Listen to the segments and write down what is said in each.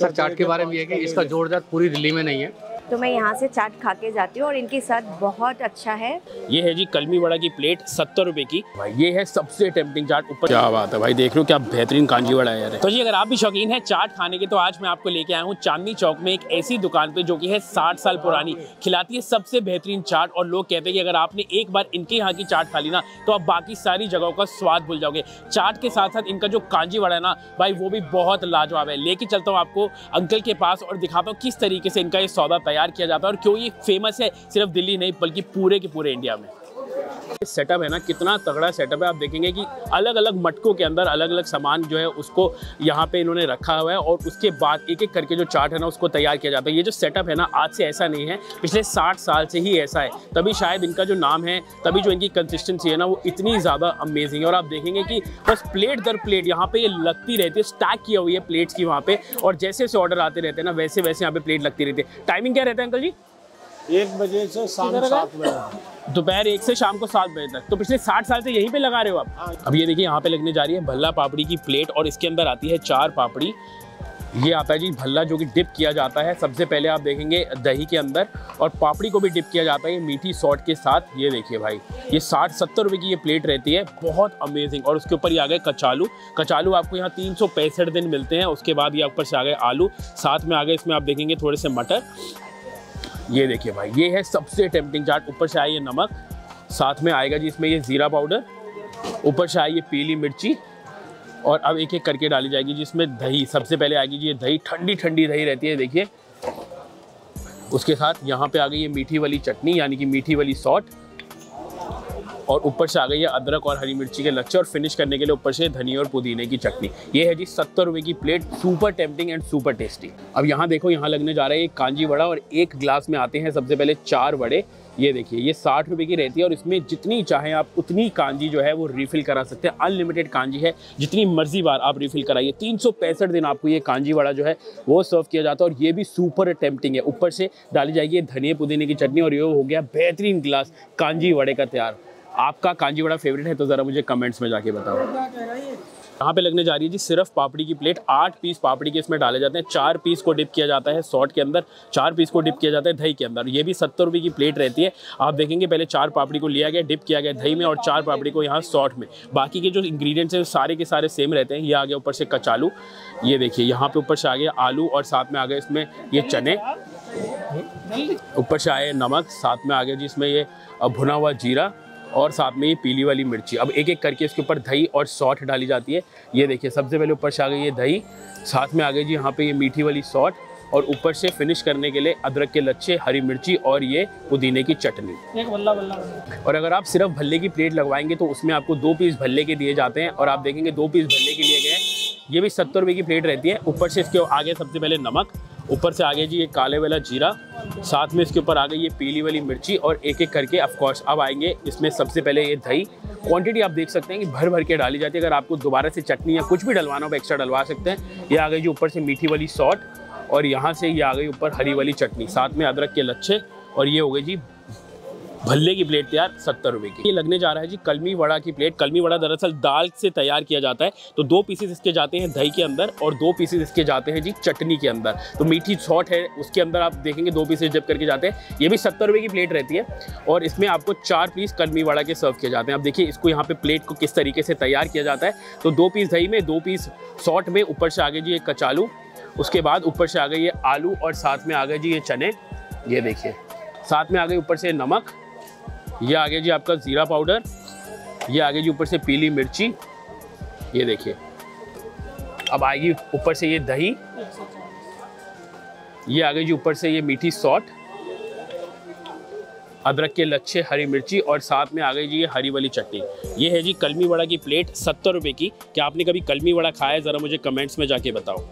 Sir चाट के बारे में ये है कि इसका जोरदार पूरी दिल्ली में नहीं है। तो मैं यहाँ से चाट खा के जाती हूँ और इनकी स्वाद बहुत अच्छा है। ये है जी कलमी वड़ा की प्लेट सत्तर रुपए की। भाई ये है सबसे टेम्पटिंग चाट ऊपर। क्या बात है भाई देख रहे हो क्या बेहतरीन कांजी वड़ा है यार। तो जी अगर आप भी शौकीन है चाट खाने के तो आज मैं आपको लेके आया हूँ चांदनी चौक में एक ऐसी दुकान पे जो की है साठ साल पुरानी खिलाती है सबसे बेहतरीन चाट। और लोग कहते हैं कि अगर आपने एक बार इनके यहाँ की चाट खा ली ना तो आप बाकी सारी जगहों का स्वाद भूल जाओगे। चाट के साथ साथ इनका जो कांजी वड़ा है ना भाई वो भी बहुत लाजवाब है। लेके चलता हूँ आपको अंकल के पास और दिखाता हूँ किस तरीके से इनका ये सौदा तैयार किया जाता है और क्यों ये फ़ेमस है सिर्फ़ दिल्ली नहीं, बल्कि पूरे के पूरे इंडिया में। सेटअप है ना, कितना तगड़ा सेटअप है। आप देखेंगे कि अलग अलग मटकों के अंदर अलग अलग सामान जो है, उसको यहाँ पे इन्होंने रखा हुआ है और उसके बाद एक एक करके जो चार्ट है ना, उसको तैयार किया जाता है। ये जो सेटअप है ना, आज से ऐसा नहीं है, पिछले साठ साल से ही ऐसा है। तभी शायद इनका जो नाम है, तभी जो इनकी कंसिस्टेंसी है ना, वो इतनी ज़्यादा अमेजिंग है। और आप देखेंगे कि बस प्लेट दर प्लेट यहाँ पे ये लगती रहती है स्टैक किया हुई है प्लेट्स की वहाँ पे। और जैसे जैसे ऑर्डर आते रहते हैं ना वैसे वैसे यहाँ पे प्लेट लगती रहती है। टाइमिंग क्या रहता है, अंकल जी? एक बजे से शाम सात बजे दोपहर एक से शाम को सात बजे तक। तो पिछले साठ साल से यहीं पे लगा रहे हो आप? अब ये देखिए यहाँ पे लगने जा रही है भल्ला पापड़ी की प्लेट और इसके अंदर आती है चार पापड़ी। ये आता है जी भल्ला जो कि डिप किया जाता है। सबसे पहले आप देखेंगे दही के अंदर और पापड़ी को भी डिप किया जाता है ये मीठी सॉल्ट के साथ। ये देखिए भाई ये साठ सत्तर रुपये की ये प्लेट रहती है। बहुत अमेजिंग और उसके ऊपर ये आ गए कचालू। कचालू आपको यहाँ तीन सौ पैंसठ दिन मिलते हैं। उसके बाद ये ऊपर से आ गए आलू। साथ में आ गए इसमें आप देखेंगे थोड़े से मटर। ये देखिए भाई, ये है सबसे टेम्पटिंग चाट ऊपर से आई है नमक, साथ में आएगा जी इसमें ये ज़ीरा पाउडर ऊपर से आई है पीली मिर्ची और अब एक एक करके डाली जाएगी जिसमें दही। सबसे पहले आएगी जी ये दही, ठंडी ठंडी दही रहती है, देखिए। उसके साथ यहाँ पे आ गई ये मीठी वाली चटनी, यानी कि मीठी वाली सॉट और ऊपर से आ गई है अदरक और हरी मिर्ची के लच्छे और फिनिश करने के लिए ऊपर से धनिया और पुदीने की चटनी। ये है जी सत्तर रुपए की plate super tempting and super tasty अब यहाँ देखो, यहाँ लगने जा रहा है एक कांजी वड़ा और एक ग्लास में आते हैं सबसे पहले चार वड़े। ये देखिए, ये साठ रुपए की रहती है और इसमें जितनी चाहें आप उतनी कांजी जो है वो रिफिल करा सकते हैं। अनलिमिटेड कांजी है, जितनी मर्ज़ी बार आप रिफिल कराइए। तीन सौ पैंसठ दिन आपको ये कांजी वड़ा जो है वो सर्व किया जाता है और ये भी सुपर टेम्पटिंग है। ऊपर से डाली जाएगी धनिया पुदीने की चटनी और ये हो गया बेहतरीन गिलास कांजी वड़े का तैयार। आपका कांजी वड़ा फेवरेट है तो ज़रा मुझे कमेंट्स में जाके बताओ। यहाँ पे लगने जा रही है जी, सिर्फ़ पापड़ी की प्लेट आठ पीस पापड़ी के इसमें डाले जाते हैं। चार पीस को डिप किया जाता है सॉट के अंदर, चार पीस को डिप किया जाता है दही के अंदर। ये भी सत्तर रुपये की प्लेट रहती है। आप देखेंगे, पहले चार पापड़ी को लिया गया डिप किया गया दही में, और चार पापड़ी को यहाँ सॉट में। बाकी के जो इंग्रीडियंट्स हैं सारे के सारे सेम रहते हैं। ये आ गया ऊपर से कचालू। ये देखिए, यहाँ पे ऊपर से आ गया आलू, और साथ में आ गए इसमें ये चने। ऊपर से आए नमक, साथ में आ गया जी इसमें ये भुना हुआ जीरा। और साथ में ये पीली वाली मिर्ची। अब एक एक करके इसके ऊपर दही और सॉट डाली जाती है। ये देखिए सबसे पहले ऊपर से आ गई ये दही। साथ में आ गई जी यहाँ पे ये मीठी वाली सॉट और ऊपर से फिनिश करने के लिए अदरक के लच्छे हरी मिर्ची और ये पुदीने की चटनी। एक बल्ला बल्ला और अगर आप सिर्फ़ भल्ले की प्लेट लगवाएँगे तो उसमें आपको दो पीस भल्ले के दिए जाते हैं और आप देखेंगे दो पीस भल्ले के लिए गए ये भी सत्तर रुपये की प्लेट रहती है। ऊपर से इसके आगे सबसे पहले नमक ऊपर से आ गया जी, ये काले वाला जीरा, साथ में इसके ऊपर आ गई ये पीली वाली मिर्ची और एक एक करके ऑफकोर्स अब आएँगे। इसमें सबसे पहले ये दही क्वांटिटी आप देख सकते हैं कि भर भर के डाली जाती है। अगर आपको दोबारा से चटनी या कुछ भी डलवाना हो एक्स्ट्रा डलवा सकते हैं। ये आ गई जी ऊपर से मीठी वाली सॉट और यहाँ से ये आ गई ऊपर हरी वाली चटनी, साथ में अदरक के लच्छे और ये हो गई जी भल्ले की प्लेट तैयार, सत्तर रुपए की। ये लगने जा रहा है जी, कलमी वड़ा की प्लेट। कलमी वड़ा दरअसल दाल से तैयार किया जाता है। तो दो पीसेस इसके जाते हैं दही के अंदर और दो पीसेस इसके जाते हैं जी चटनी के अंदर। तो मीठी सॉट है, उसके अंदर आप देखेंगे दो पीसेस जब करके जाते हैं। ये भी सत्तर रुपये की प्लेट रहती है और इसमें आपको चार पीस कलमी वड़ा के सर्व किए जाते हैं। आप देखिए, इसको यहाँ पे प्लेट को किस तरीके से तैयार किया जाता है। तो दो पीस दही में, दो पीस सॉट में, ऊपर से आगे जी एक कचालू। उसके बाद ऊपर से आ गए ये आलू और साथ में आ गए जी ये चने। ये देखिए, साथ में आ गए ऊपर से नमक। ये आ गया जी आपका ज़ीरा पाउडर। ये आ गया जी ऊपर से पीली मिर्ची। ये देखिए। अब आएगी ऊपर से ये दही। ये आ गई जी ऊपर से ये मीठी सॉट अदरक के लच्छे, हरी मिर्ची और साथ में आ गई जी ये हरी वाली चटनी। ये है जी कलमी वड़ा की प्लेट, सत्तर रुपए की। क्या आपने कभी कलमी वड़ा खाया है? ज़रा मुझे कमेंट्स में जाके बताओ।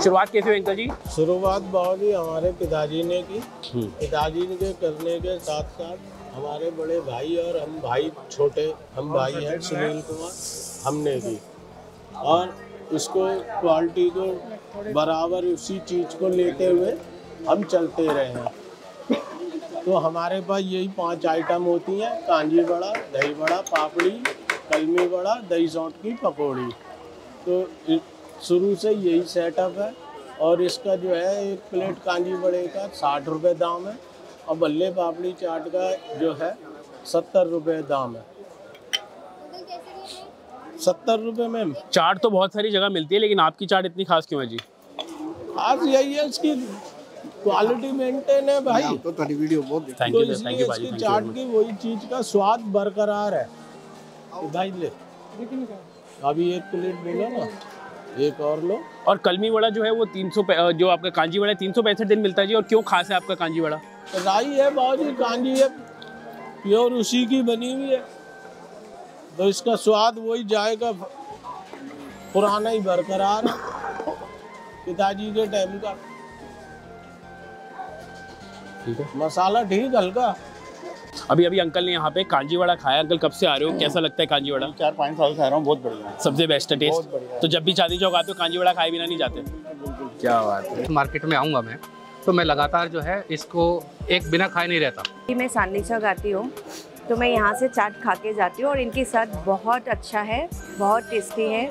शुरुआत कैसे हुई अंकल जी? शुरुआत बहुत ही हमारे पिताजी ने की। हम्म। पिताजी के करने के साथ साथ हमारे बड़े भाई और हम भाई छोटे हम भाई हैं सुनील कुमार हमने की और इसको क्वालिटी को बराबर उसी चीज़ को लेते हुए हम चलते रहे हैं। तो हमारे पास यही पाँच आइटम होती हैं कांजी बड़ा दही बड़ा पापड़ी कलमी बड़ा दही सौंठ की पकौड़ी। तो शुरू से यही सेटअप है। और इसका जो है एक प्लेट कांजी बड़े का साठ रुपये दाम है। और बल्ले पापड़ी चाट का जो है सत्तर रुपये दाम है। सत्तर रुपये मैम। चाट तो बहुत सारी जगह मिलती है लेकिन आपकी चाट इतनी खास क्यों है जी? खास यही है इसकी क्वालिटी मेंटेन है भाई। तो तेरी वीडियो बहुत थैंक यू थैंक यू भाई. चाट की वही चीज़ का स्वाद बरकरार है। भाई ले। अभी एक प्लेट मिला ना। एक और लो। और कलमी वड़ा जो है वो तीन सौ जो आपका कांजी वड़ा है तीन सौ पैंसठ दिन मिलता है जी और क्यों खास है आपका कांजी वड़ा राई है बाजी कांजी है प्योर उसी की बनी हुई है। तो इसका स्वाद वही जाएगा पुराना ही बरकरार पिताजी के टाइम का। ठीक है। मसाला ठीक हल्का। अभी अभी अंकल ने यहाँ पे कांजीवाड़ा खाया। अंकल कब से आ रहे हो? कैसा लगता है कांजीवाड़ा? चार पाँच साल से आ रहा हूँ बहुत बढ़िया सबसे बेस्ट है टेस्ट तो जब भी चांदी चौक आते हो कांजीवाड़ा खाए बिना नहीं जाते? क्या बात है। मार्केट में आऊँगा मैं तो मैं लगातार जो है इसको एक बिना खाए नहीं रहता। मैं चांदी चौक आती हूँ तो मैं यहाँ से चाट खा के जाती हूँ और इनकी साथ बहुत अच्छा है बहुत टेस्टी है।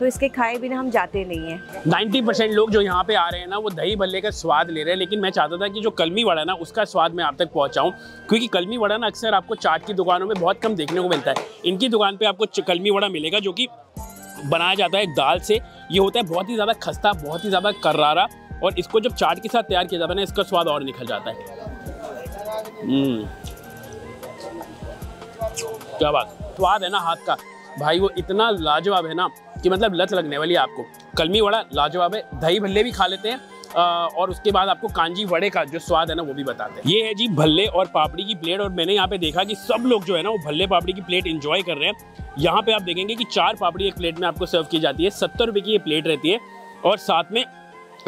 तो इसके खाए बिना हम जाते नहीं हैं। 90 परसेंट लोग जो यहाँ पे आ रहे हैं ना, वो दही भल्ले का स्वाद ले रहे हैं, लेकिन मैं चाहता था कि जो कलमी वड़ा ना, उसका स्वाद मैं आप तक पहुँचाऊँ। क्योंकि कलमी वड़ा ना अक्सर आपको चाट की दुकानों में बहुत कम देखने को मिलता है। इनकी दुकान पे आपको कलमी वड़ा मिलेगा, जो कि बनाया जाता है दाल से। ये होता है बहुत ही ज़्यादा खस्ता, बहुत ही ज़्यादा करारा, और इसको जब चाट के साथ तैयार किया जाता है ना, इसका स्वाद और निकल जाता है। हम्म। क्या बात। स्वाद है ना हाथ का। भाई, वो इतना लाजवाब है ना कि मतलब लत लगने वाली है आपको। कलमी वड़ा, लाजवाब है। दही भल्ले भी खा लेते हैं और उसके बाद आपको कांजी वड़े का जो स्वाद है ना, वो भी बताते हैं। ये है जी भल्ले और पापड़ी की प्लेट, और मैंने यहाँ पे देखा कि सब लोग जो है ना, वो भल्ले पापड़ी की प्लेट इंजॉय कर रहे हैं। यहाँ पे आप देखेंगे कि चार पापड़ी एक प्लेट में आपको सर्व की जाती है। सत्तर रुपये की ये प्लेट रहती है, और साथ में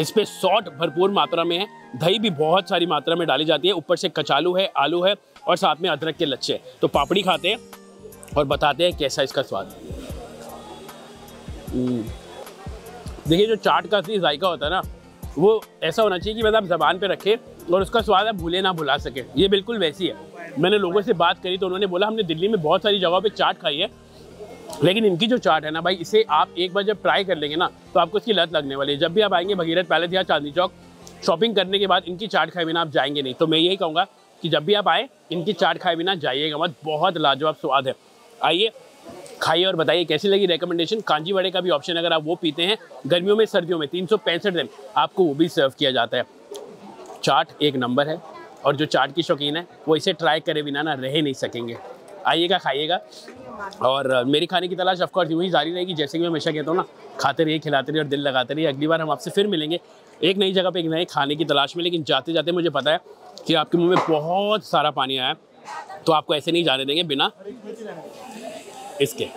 इस पे सॉल्ट भरपूर मात्रा में है। दही भी बहुत सारी मात्रा में डाली जाती है। ऊपर से कचालू है, आलू है, और साथ में अदरक के लच्छे। तो पापड़ी खाते हैं, और बताते हैं कैसा इसका स्वाद हम्म। देखिए, जो चाट का असली जायका होता है ना, वो ऐसा होना चाहिए कि मतलब आप जबान पे रखें और उसका स्वाद आप भूले ना भुला सके। ये बिल्कुल वैसी है। मैंने लोगों से बात करी तो उन्होंने बोला, हमने दिल्ली में बहुत सारी जगहों पे चाट खाई है, लेकिन इनकी जो चाट है ना भाई, इसे आप एक बार जब ट्राई कर लेंगे ना तो आपको इसकी लत लगने वाली है। जब भी आप आएँगे भगीरथ पैलेस या चांदनी चौक, शॉपिंग करने के बाद इनकी चाट खाए बिना आप जाएँगे नहीं। तो मैं यही कहूँगा कि जब भी आप आए, इनकी चाट खाए बिना जाइएगा मत, बहुत लाजवाब स्वाद है। आइए खाइए और बताइए, कैसी लगी रिकमेंडेशन कांजी वड़े का भी ऑप्शन अगर आप वो पीते हैं, गर्मियों में, सर्दियों में, तीन सौ पैंसठ दिन, आपको वो भी सर्व किया जाता है। चाट एक नंबर है, और जो चाट की शौकीन है, वो इसे ट्राई करे बिना ना रह नहीं सकेंगे। आइएगा, खाइएगा। और मेरी खाने की तलाश ऑफकोर्स यूँ ही जारी रहेगी, जैसे कि मैं हमेशा कहता हूँ ना, खाते रहिए, खिलाते रहिए और दिल लगाते रहिए। अगली बार हम आपसे फिर मिलेंगे, एक नई जगह पे, एक नए खाने की तलाश में, लेकिन जाते जाते मुझे पता है कि आपके मुँह में बहुत सारा पानी आया तो आपको ऐसे नहीं जाने देंगे बिना इसके।